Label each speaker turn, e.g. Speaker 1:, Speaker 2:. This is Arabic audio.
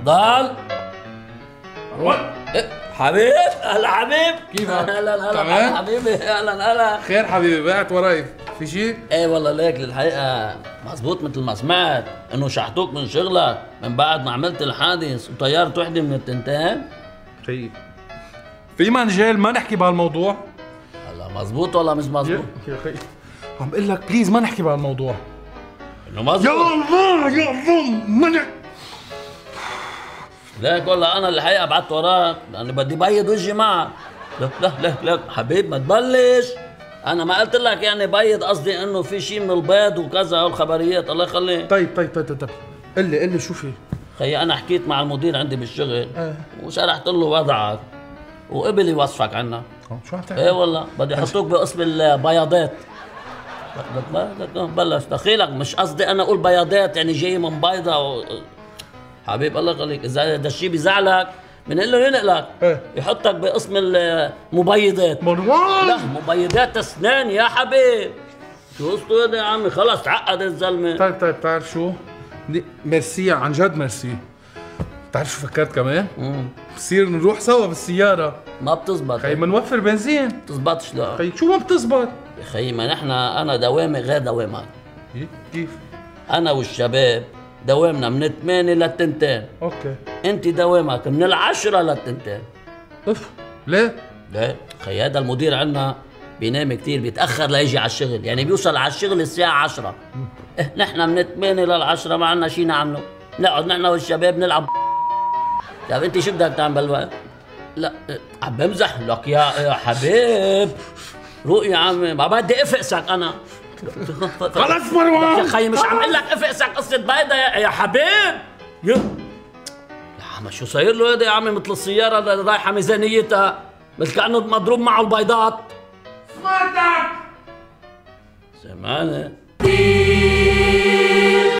Speaker 1: تفضل إيه، حبيب هلا حبيب.
Speaker 2: كيفك؟
Speaker 1: هلا
Speaker 2: تمام؟
Speaker 1: حبيبي. أهلا هلا.
Speaker 2: خير حبيبي بعت وراي. في شيء؟
Speaker 1: إيه والله ليك للحقيقة مزبوط مثل ما سمعت. إنه شحطوك من شغلك من بعد ما عملت الحادث وطيرت وحدة من التنتين.
Speaker 2: خيي في مجال ما نحكي بهالموضوع؟
Speaker 1: هلا مزبوط ولا مش مزبوط؟
Speaker 2: يا خيي عم بقول لك بليز ما نحكي بهالموضوع.
Speaker 1: إنه
Speaker 2: يا
Speaker 1: مزبوط
Speaker 2: الله يا الله ما نحكي.
Speaker 1: ليك والله أنا الحقيقة بعت وراك لاني بدي بيض وجهي معك لا لا لا لا حبيب ما تبلش أنا ما قلت لك يعني بيض قصدي انه في شيء من البيض وكذا والخبريات الله يخليك
Speaker 2: طيب طيب طيب طيب طيب قل لي قل لي شو في؟
Speaker 1: خيي أنا حكيت مع المدير عندي بالشغل
Speaker 2: آه.
Speaker 1: وشرحت له وضعك وقبل يوصفك عنا
Speaker 2: آه، شو عم
Speaker 1: إيه
Speaker 2: تعمل؟
Speaker 1: والله بدي يحطوك بقسم البياضات بلش دخيلك مش قصدي أنا أقول بياضات يعني جاي من بيضة و... حبيب الله يخليك. إذا هذا الشيء بيزعلك بنقول له ينقلك.
Speaker 2: إيه.
Speaker 1: يحطك بقسم المبيضات لا
Speaker 2: مروان
Speaker 1: مبيضات أسنان يا حبيب. شو قصته يا عمي؟ خلص تعقد الزلمة.
Speaker 2: طيب طيب بتعرف شو؟ ميرسي عن جد ميرسي. بتعرف شو فكرت كمان؟ بصير نروح سوا بالسيارة.
Speaker 1: ما بتزبط.
Speaker 2: خي منوفر بنزين.
Speaker 1: بتزبطش لا.
Speaker 2: خي شو ما بتزبط؟
Speaker 1: يا خيي ما نحن أنا دوامي غير دوامك.
Speaker 2: إيه؟ كيف؟
Speaker 1: أنا والشباب دوامنا من 8 للتنتين
Speaker 2: okay.
Speaker 1: أنت دوامك من العشرة للتنتين
Speaker 2: اف ليه؟
Speaker 1: ليه؟ خي هذا المدير عنا بينام كتير بيتأخر ليجي على الشغل. يعني بيوصل على الشغل الساعة 10 إيه نحن من 8 للعشرة ما عنا شي نعمله. نقعد نحن والشباب نلعب. طيب أنت شو بدك تعمل؟ بالوقت؟ لا عم بمزح. لك يا يا حبيب. روق يا عمي. ما بدي أفقسك أنا.
Speaker 2: خلص مروان
Speaker 1: يا خيي مش عم أقول لك افقسك قصة بيضة يا, يا حبيب. يا يا عم شو صاير له هذا يا عمي؟ مثل السيارة اللي رايحة ميزانيتها. مثل كأنه مضروب معه البيضات.
Speaker 2: سمعتك.
Speaker 1: سمعنا